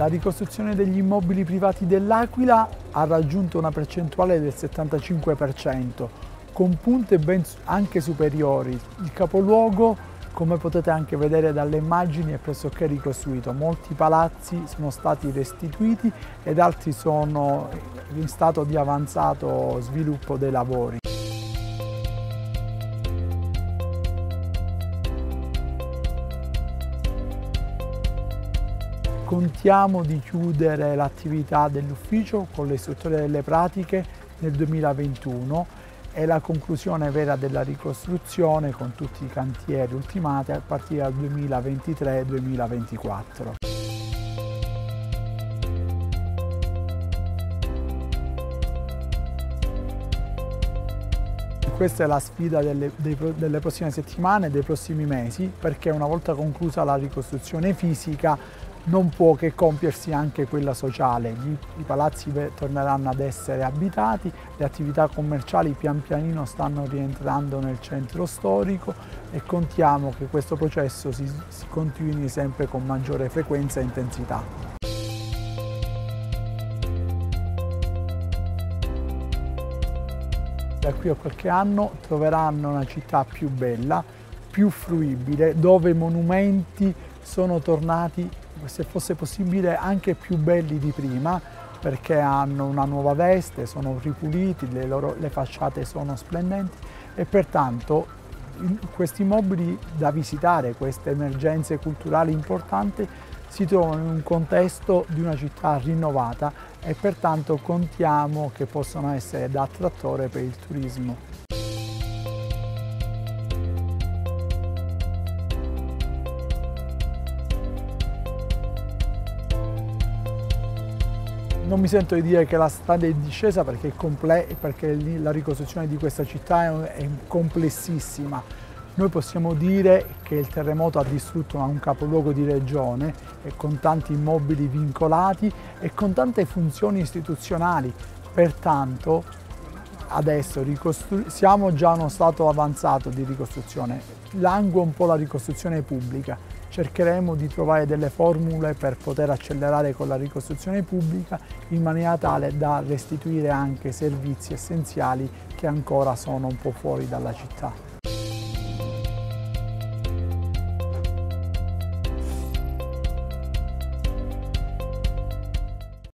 La ricostruzione degli immobili privati dell'Aquila ha raggiunto una percentuale del 75%, con punte ben anche superiori. Il capoluogo, come potete anche vedere dalle immagini, è pressoché ricostruito. Molti palazzi sono stati restituiti ed altri sono in stato di avanzato sviluppo dei lavori. Contiamo di chiudere l'attività dell'ufficio con l'istruttore delle pratiche nel 2021 e la conclusione vera della ricostruzione con tutti i cantieri ultimati a partire dal 2023-2024. Questa è la sfida delle, delle prossime settimane, dei prossimi mesi, perché una volta conclusa la ricostruzione fisica non può che compiersi anche quella sociale. I palazzi torneranno ad essere abitati, le attività commerciali pian pianino stanno rientrando nel centro storico e contiamo che questo processo si, si continui sempre con maggiore frequenza e intensità. Da qui a qualche anno troveranno una città più bella, più fruibile, dove i monumenti sono tornati se fosse possibile anche più belli di prima perché hanno una nuova veste, sono ripuliti, le, loro, le facciate sono splendenti e pertanto questi mobili da visitare, queste emergenze culturali importanti si trovano in un contesto di una città rinnovata e pertanto contiamo che possano essere da attrattore per il turismo. Non mi sento di dire che la strada è discesa perché, è perché la ricostruzione di questa città è complessissima. Noi possiamo dire che il terremoto ha distrutto un capoluogo di regione con tanti immobili vincolati e con tante funzioni istituzionali. Pertanto adesso siamo già in uno stato avanzato di ricostruzione. Langue un po' la ricostruzione pubblica cercheremo di trovare delle formule per poter accelerare con la ricostruzione pubblica in maniera tale da restituire anche servizi essenziali che ancora sono un po' fuori dalla città.